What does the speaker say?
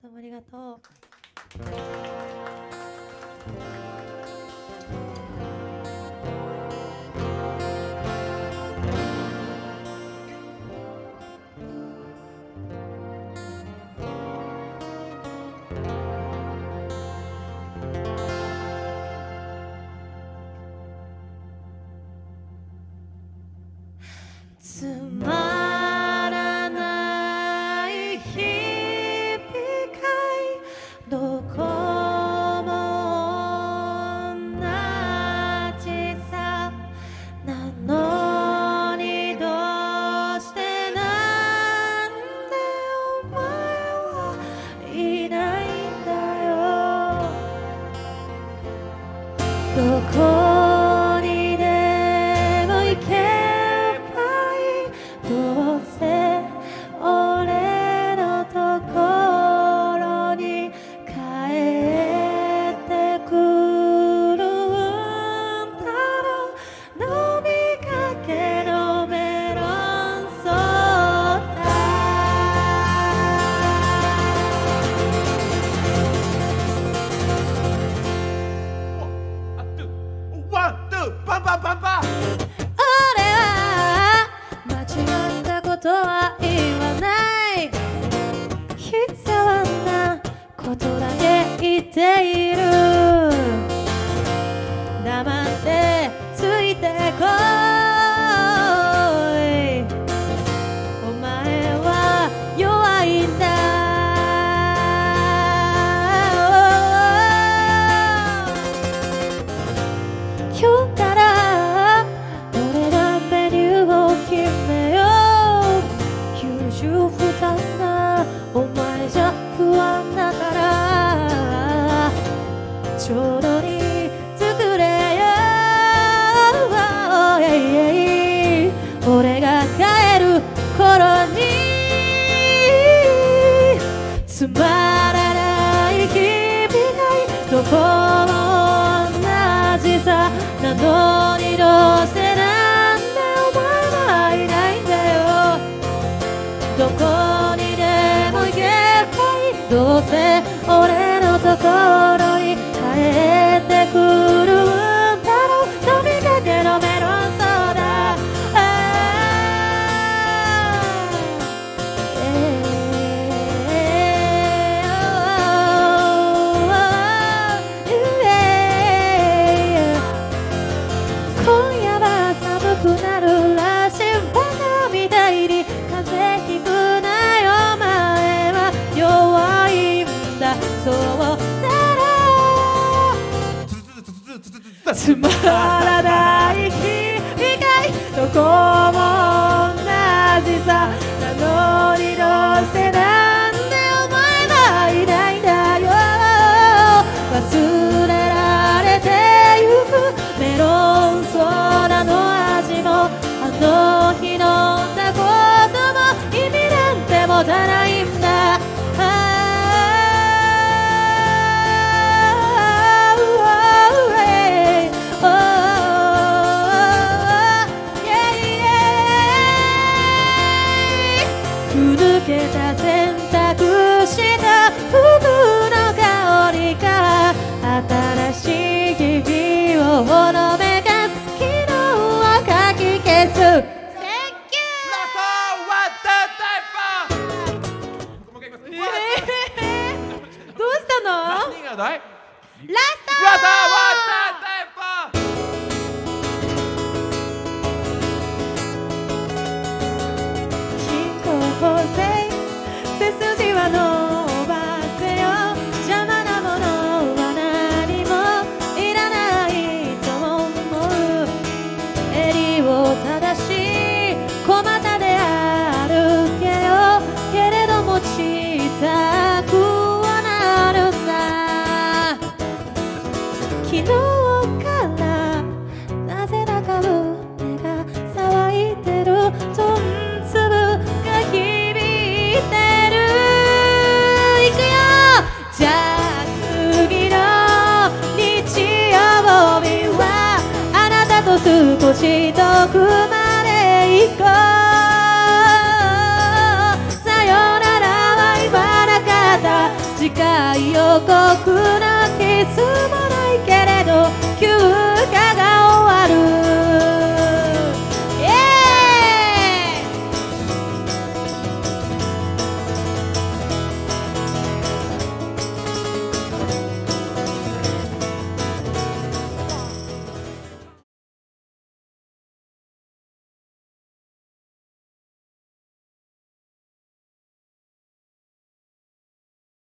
どうもありがとう。つまことは言わない。必要なことだけ言っている。る負担がお前じゃ不安だからちょうどいい作れよ、oh, yeah, 俺が帰る頃につまらない日々がどこも同じさなのにどうせどうせ俺のところら。つまらない日以外どこも同じさ。やだい？ラスト！ラ終わったこうさよならは言わなかった。近い予告のキス